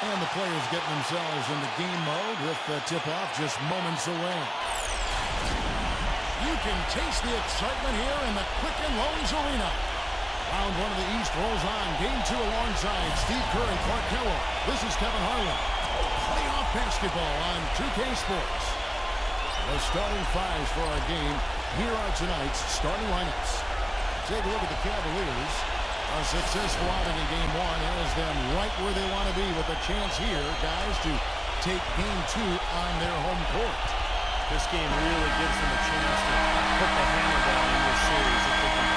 And the players getting themselves into game mode with the tip-off just moments away. You can taste the excitement here in the Quicken Loans Arena. Round one of the East rolls on. Game two alongside Steve Kerr and Clark Kellogg. This is Kevin Harlan. Playoff basketball on 2K Sports. The starting fives for our game. Here are tonight's starting lineups. Take a look at the Cavaliers. A successful outing in game one has them right where they want to be with a chance here, guys, to take game two on their home court. This game really gives them a chance to put the hammer down in this series. If they can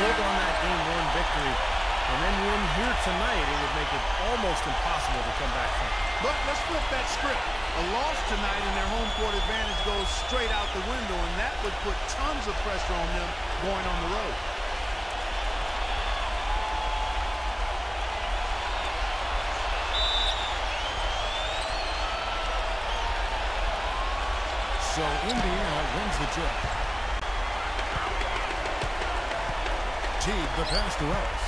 build on that game one victory and then win here tonight, it would make it almost impossible to come back from. But let's flip that script. A loss tonight and their home court advantage goes straight out the window, and that would put tons of pressure on them going on the road. So Indiana wins the tip. Teague the pass to Ellis.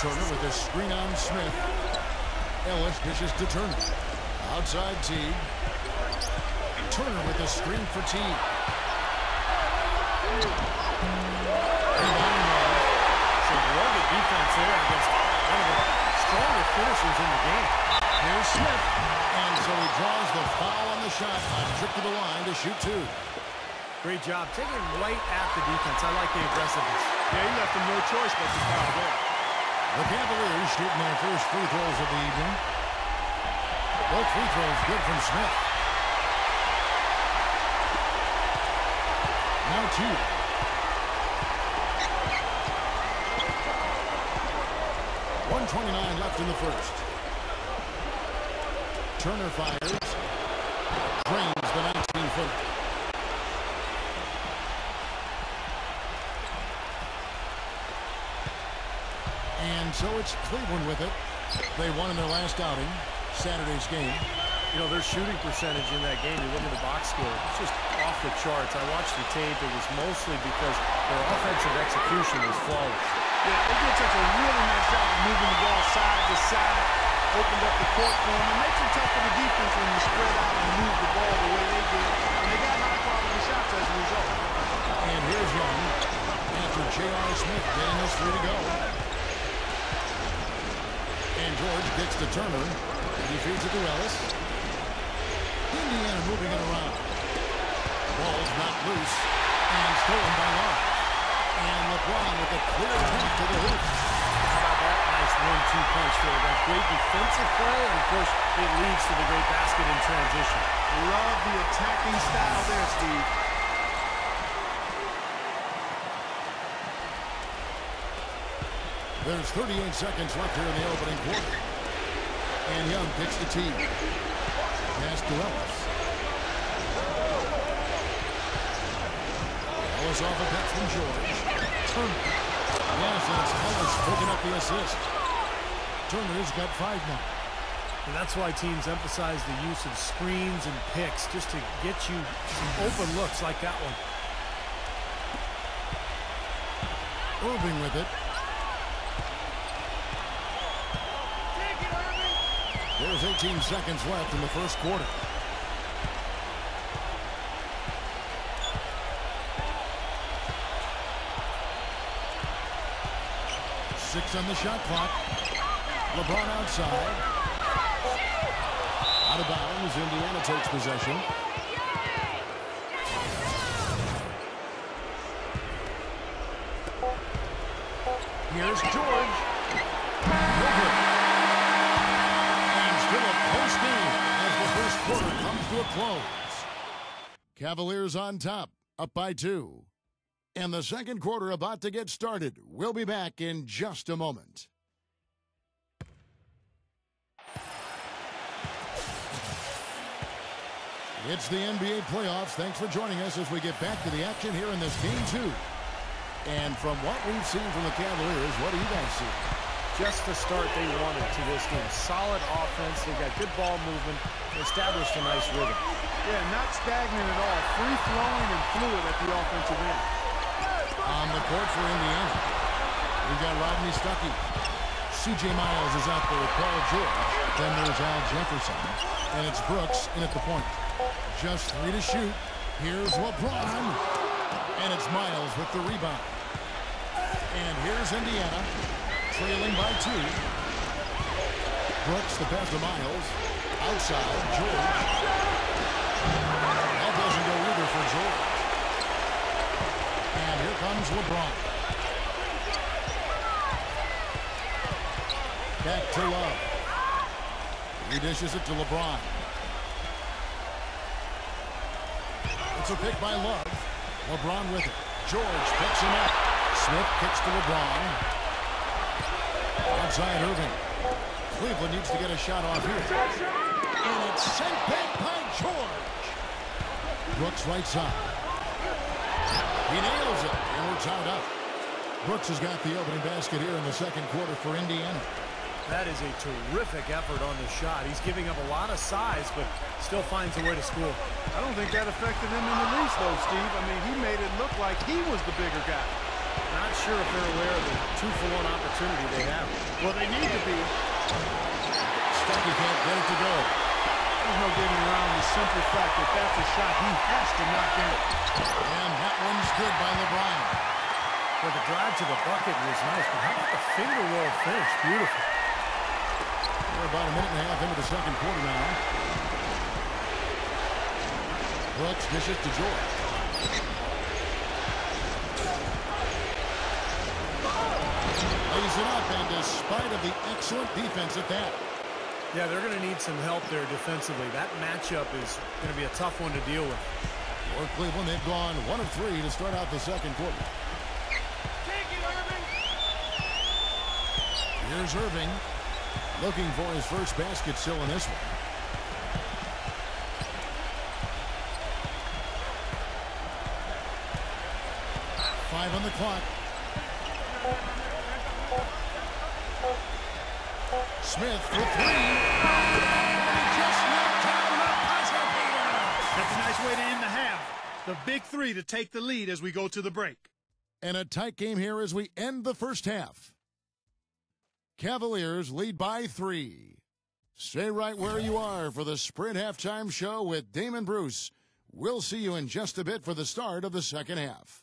Turner with a screen on Smith. Ellis dishes to Turner. Outside Teague. Turner with a screen for Teague. Some rugged defense there against one of the stronger finishers in the game. Here's Smith. And so he draws the foul on the shot. A trip to the line to shoot two. Great job taking right at the defense. I like the aggressiveness. Yeah, he left them no choice but to foul there. The Cavaliers shooting their first free throws of the evening. Both free throws good from Smith. Now two. One twenty-nine left in the first. Turner fires. Drains the 19-footer. And so it's Cleveland with it. They won in their last outing, Saturday's game. You know, their shooting percentage in that game, you look at the box score, it's just off the charts. I watched the tape. It was mostly because their offensive execution was flawless. Yeah, they did such a really nice job of moving the ball side to side, opened up the court for them. It makes it tough for the defense when you spread out and move the ball the way they did. And they got high-quality shots as a result. And here's Young after J.R. Smith getting us three to go. And George gets to Turner. He feeds it to Ellis. Indiana moving it around. Ball's not loose and stolen by Love. And LeBron with a clear path to the hoop. One-two punch there? That great defensive play, and of course, it leads to the great basket in transition. Love the attacking style there, Steve. There's 38 seconds left here in the opening quarter. And Young kicks the tee. Pass to Ellis. Ellis off a catch from George. Turner. Yes, and it's Ellis picking up the assist. Turner's got five now. And that's why teams emphasize the use of screens and picks, just to get you some open looks like that one. Irving with it. There's 18 seconds left in the first quarter. Six on the shot clock. LeBron outside. Out of bounds. Indiana takes possession. Here's George. And still a close game as the first quarter comes to a close. Cavaliers on top, up by two. And the second quarter about to get started. We'll be back in just a moment. It's the NBA playoffs. Thanks for joining us as we get back to the action here in this game two. And from what we've seen from the Cavaliers, what do you guys see? Just the start they wanted to this game. Solid offense. They got good ball movement. Established a nice rhythm. Yeah, not stagnant at all. Free-flowing and fluid at the offensive end. On the court for Indiana. We've got Rodney Stuckey. C.J. Miles is out there with Paul George. Then there's Al Jefferson. And it's Brooks in at the point. Just three to shoot. Here's LeBron. And it's Miles with the rebound. And here's Indiana, trailing by two. Brooks, the pass to Miles. Outside, George. That doesn't go either for George. And here comes LeBron. Back to Love. He dishes it to LeBron. It's a pick by Love. LeBron with it. George picks him up. Smith kicks to LeBron. Outside Irving. Cleveland needs to get a shot off here. And it's sent back by George. Brooks right side. He nails it, and we're tied up. Brooks has got the opening basket here in the second quarter for Indiana. That is a terrific effort on the shot. He's giving up a lot of size, but still finds a way to score. I don't think that affected him in the least, though, Steve. I mean, he made it look like he was the bigger guy. Not sure if they're aware of the two-for-one opportunity they have. Well, they need to be. Stuckey can't get it to go. There's no getting around the simple fact that that's a shot he has to knock in. And that one's good by LeBron. Well, the drive to the bucket was nice, but how about the finger roll finish? Beautiful. We're about a minute and a half into the second quarter now. Brooks dishes to George. Lays it up, and despite of the excellent defense at that, Yeah, they're going to need some help there defensively. That matchup is going to be a tough one to deal with. for Cleveland, they've gone one of three to start out the second quarter. Here's Irving, looking for his first basket still in this one. Five on the clock. Smith for three. Just knocked down the buzzer beater. That's a nice way to end the half. The big three to take the lead as we go to the break. And a tight game here as we end the first half. Cavaliers lead by three. Stay right where you are for the Sprint Halftime Show with Damon Bruce. We'll see you in just a bit for the start of the second half.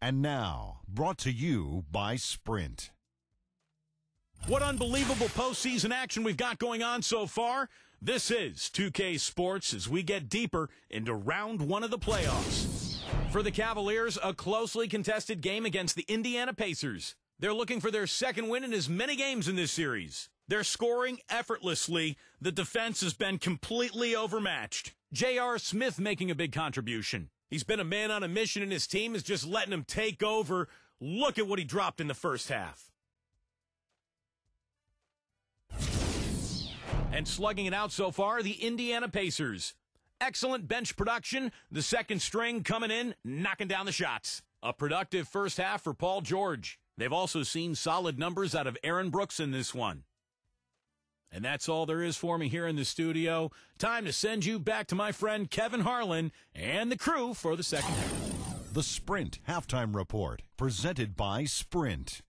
And now, brought to you by Sprint. What unbelievable postseason action we've got going on so far. This is 2K Sports as we get deeper into round one of the playoffs. For the Cavaliers, a closely contested game against the Indiana Pacers. They're looking for their second win in as many games in this series. They're scoring effortlessly. The defense has been completely overmatched. J.R. Smith making a big contribution. He's been a man on a mission, and his team is just letting him take over. Look at what he dropped in the first half. And slugging it out so far, the Indiana Pacers. Excellent bench production. The second string coming in, knocking down the shots. A productive first half for Paul George. They've also seen solid numbers out of Aaron Brooks in this one. And that's all there is for me here in the studio. Time to send you back to my friend Kevin Harlan and the crew for the second half. The Sprint Halftime Report, presented by Sprint.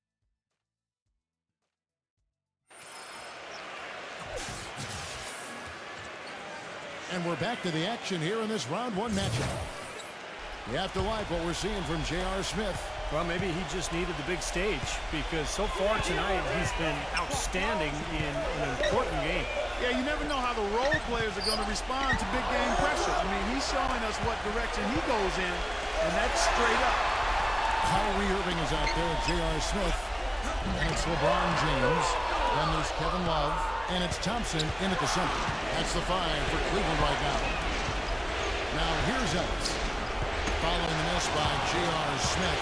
And we're back to the action here in this round one matchup. You have to like what we're seeing from J.R. Smith. Well, maybe he just needed the big stage because so far tonight he's been outstanding in an important game. Yeah, you never know how the role players are going to respond to big game pressure. I mean, he's showing us what direction he goes in, and that's straight up. Kyrie Irving is out there with J.R. Smith. And it's LeBron James. Then there's Kevin Love. And it's Thompson in at the center. That's the five for Cleveland right now. Now here's Ellis. Following the miss by J.R. Smith.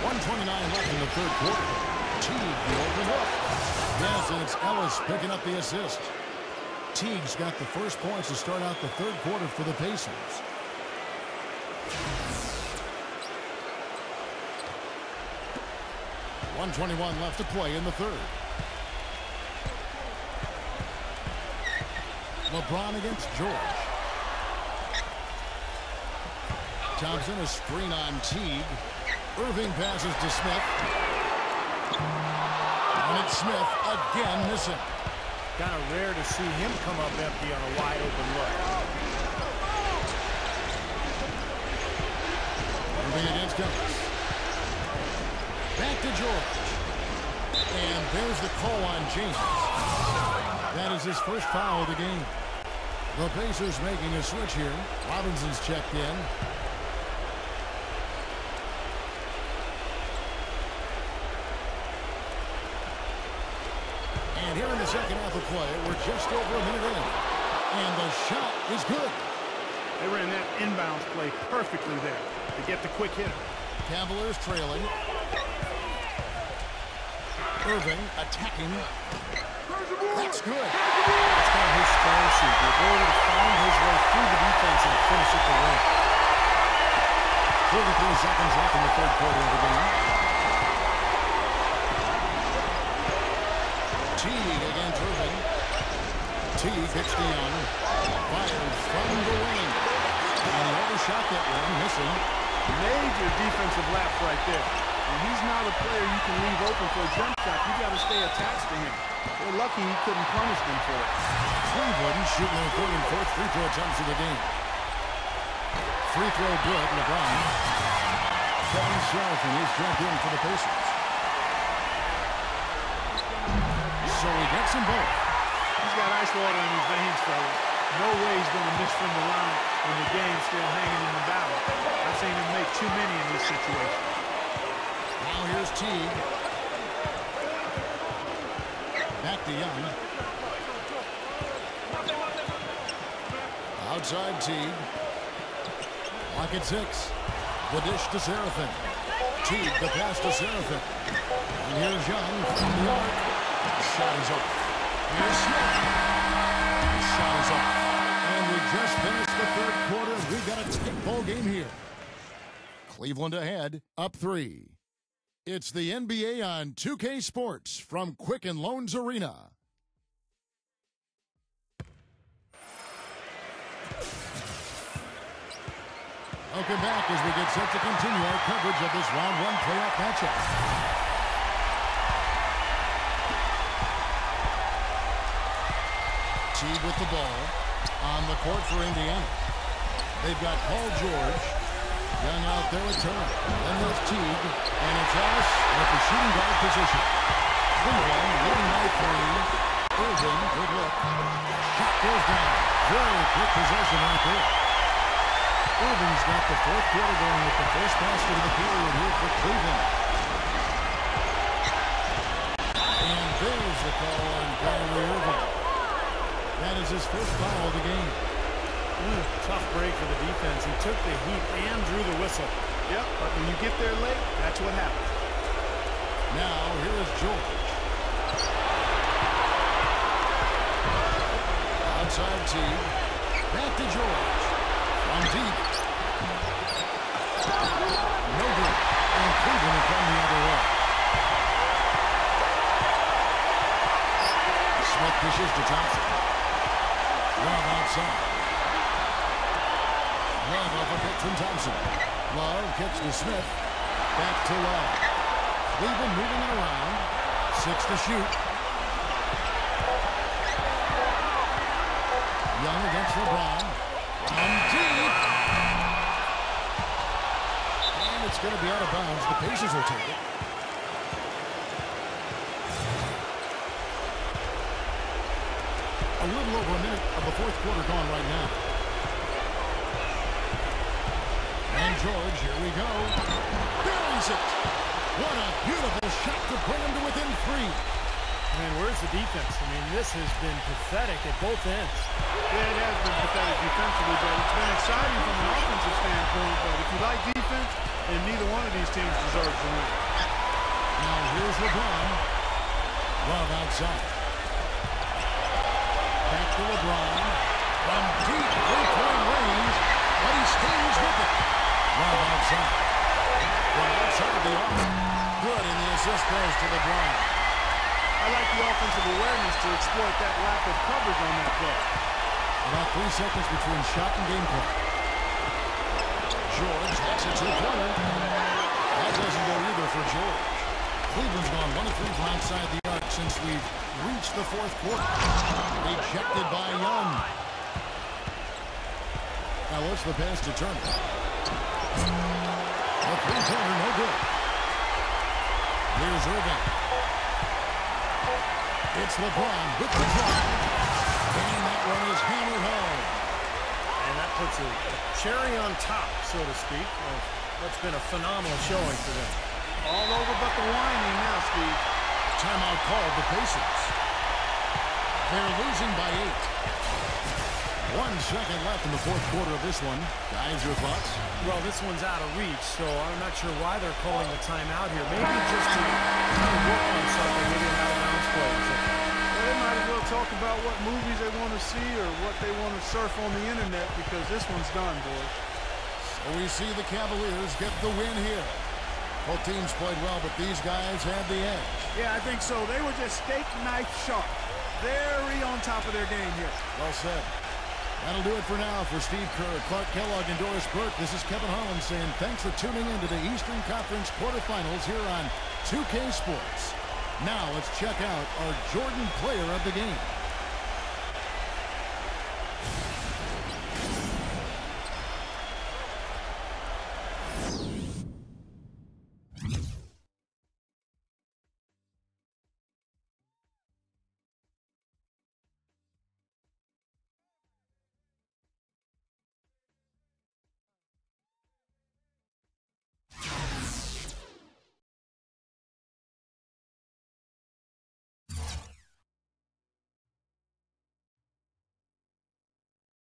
One twenty-nine left in the third quarter. Teague, the open look. Yes, and it's Ellis picking up the assist. Teague's got the first points to start out the third quarter for the Pacers. One twenty-one left to play in the third. LeBron against George. Thompson, a screen on Teague. Irving passes to Smith. And it's Smith again missing. Kind of rare to see him come up empty on a wide open look. Irving against Ellis. Back to George. And there's the call on James. That is his first foul of the game. The Pacers making a switch here. Robinson's checked in. And here in the second half of play, we're just over a minute in. And the shot is good. They ran that inbounds play perfectly there to get the quick hitter. Cavaliers trailing. Irving attacking. That's good. That's kind of his strong suit, the ability to find his way through the defense and finish at the rim. 43 seconds left in the third quarter of the game. Teague against Irving. Teague hits the Young. Fires from the wing. And he overshot that one, missing. Major defensive lapse right there. And he's not a player you can leave open for a jump shot. You got to stay attached to him. We're lucky he couldn't punish them for it. Cleveland shooting their third and fourth free throw attempts of the game. Free throw good, LeBron. Kevin Shelton is jumped in for the Pacers. So he gets them both. He's got ice water in his veins, fella. No way he's going to miss from the line when the game's still hanging in the balance. I've seen him make too many in this situation. Here's Teague. Back to Young. Outside Teague. Lock at six. The dish to Seraphin. Teague, the pass to Seraphin. And here's Young from the arc. Shot is off. Here's Smith. Shot is off. And we just finished the third quarter. We've got a tight ball game here. Cleveland ahead, up three. It's the NBA on 2K Sports from Quicken Loans Arena. Welcome back as we get set to continue our coverage of this round one playoff matchup. Teague with the ball on the court for Indiana. They've got Paul George, Young out there with Turner. Then there's Teague. And it's Ellis at the shooting guard position. Cleveland leading by three. Irving, good look. Shot goes down. Very quick possession right there. Irving's got the fourth quarter going with the first basket of the period here for Cleveland. And there's the call on Kyrie Irving. That is his first foul of the game. Tough break for the defense. He took the heat and drew the whistle. Yep, but when you get there late, that's what happens. Now, here is George. Outside Teague. Back to George. From deep. No good. And Cleveland will come the other way. Smith pushes to Thompson. Love outside. Love pick from Thompson. Love kicks to Smith. Back to Love. Cleveland moving it around. Six to shoot. Young against LeBron. From deep. And it's going to be out of bounds. The Pacers will take it. A little over a minute of the fourth quarter gone right now. And George, here we go. Buries it. What a beautiful shot to bring him to within three. Man, where's the defense? I mean, this has been pathetic at both ends. Yeah, it has been pathetic defensively, but it's been exciting from an offensive standpoint. But if you like defense, then neither one of these teams deserves to win. Now here's LeBron. Love outside. Back to LeBron. From deep three-point range, but he stays with it. Love outside. Outside the arc. Good, and the assist goes to the LeBron. I like the offensive awareness to exploit that lack of coverage on that play. About three seconds between shot and game clock. George to the corner. That doesn't go either for George. Cleveland's gone one of three from outside the arc since we've reached the fourth quarter. Ejected by Young. Now what's the pass to Turner? The three-pointer, no good. Here's Irving. It's LeBron with the drive. And that one is hammered home. And that puts a, a cherry on top, so to speak. of what's been a phenomenal showing for them. All over but the winding now, Steve. Timeout called the Pacers. They're losing by eight. One second left in the fourth quarter of this one. Guys, your thoughts? Well, this one's out of reach, so I'm not sure why they're calling the timeout here. Maybe just to kind of work on something, maybe an out-of-bounds play. So, Well, they might as well talk about what movies they want to see or what they want to surf on the internet because this one's done, boys. So we see the Cavaliers get the win here. Both teams played well, but these guys had the edge. Yeah, I think so. They were just steak knife sharp. Very on top of their game here. Well said. That'll do it for now. For Steve Kerr, Clark Kellogg, and Doris Burke, this is Kevin Harlan saying thanks for tuning in to the Eastern Conference quarterfinals here on 2K Sports. Now let's check out our Jordan player of the game.